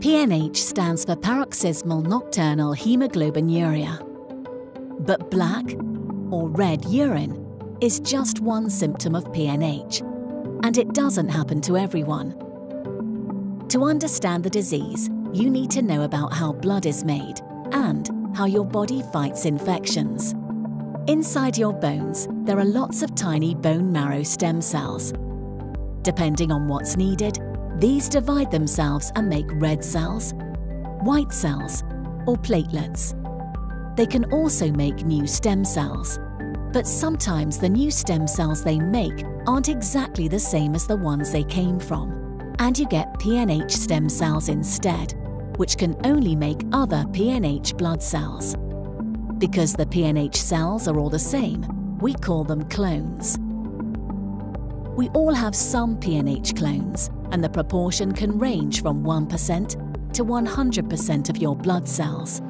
PNH stands for paroxysmal nocturnal hemoglobinuria. But black or red urine is just one symptom of PNH, and it doesn't happen to everyone. To understand the disease, you need to know about how blood is made and how your body fights infections. Inside your bones, there are lots of tiny bone marrow stem cells. Depending on what's needed, these divide themselves and make red cells, white cells, or platelets. They can also make new stem cells. But sometimes the new stem cells they make aren't exactly the same as the ones they came from, and you get PNH stem cells instead, which can only make other PNH blood cells. Because the PNH cells are all the same, we call them clones. We all have some PNH clones, and the proportion can range from 1% to 100% of your blood cells.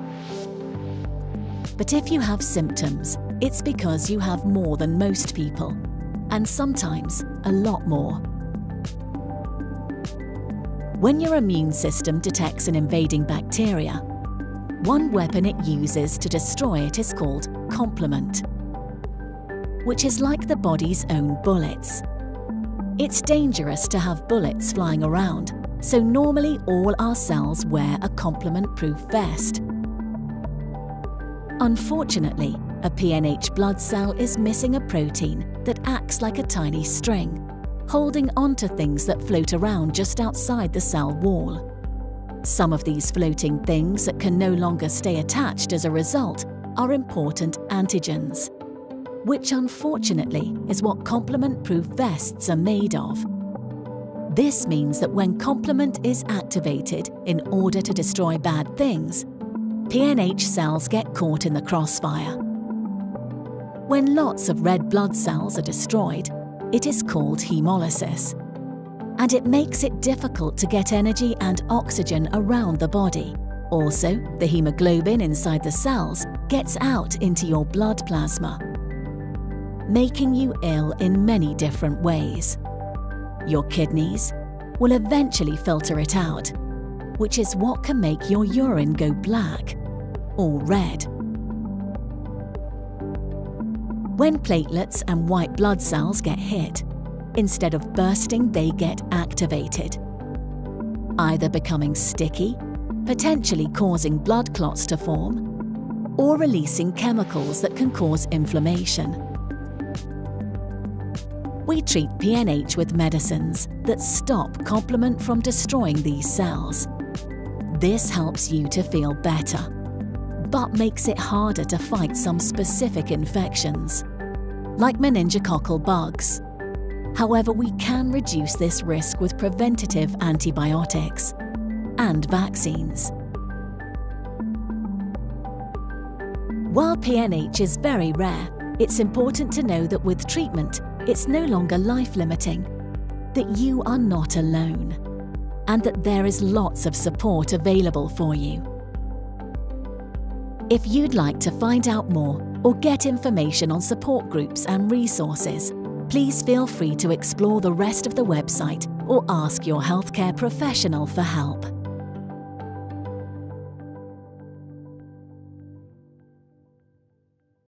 But if you have symptoms, it's because you have more than most people, and sometimes a lot more. When your immune system detects an invading bacteria, one weapon it uses to destroy it is called complement, which is like the body's own bullets. It's dangerous to have bullets flying around, so normally all our cells wear a complement-proof vest. Unfortunately, a PNH blood cell is missing a protein that acts like a tiny string, holding onto things that float around just outside the cell wall. Some of these floating things that can no longer stay attached as a result are important antigens, which unfortunately is what complement-proof vests are made of. This means that when complement is activated in order to destroy bad things, PNH cells get caught in the crossfire. When lots of red blood cells are destroyed, it is called hemolysis. And it makes it difficult to get energy and oxygen around the body. Also, the hemoglobin inside the cells gets out into your blood plasma, making you ill in many different ways. Your kidneys will eventually filter it out, which is what can make your urine go black or red. When platelets and white blood cells get hit, instead of bursting, they get activated, either becoming sticky, potentially causing blood clots to form, or releasing chemicals that can cause inflammation. We treat PNH with medicines that stop complement from destroying these cells. This helps you to feel better but makes it harder to fight some specific infections, like meningococcal bugs. However, we can reduce this risk with preventative antibiotics and vaccines. While PNH is very rare, it's important to know that with treatment, it's no longer life-limiting, that you are not alone, and that there is lots of support available for you. If you'd like to find out more or get information on support groups and resources, please feel free to explore the rest of the website or ask your healthcare professional for help.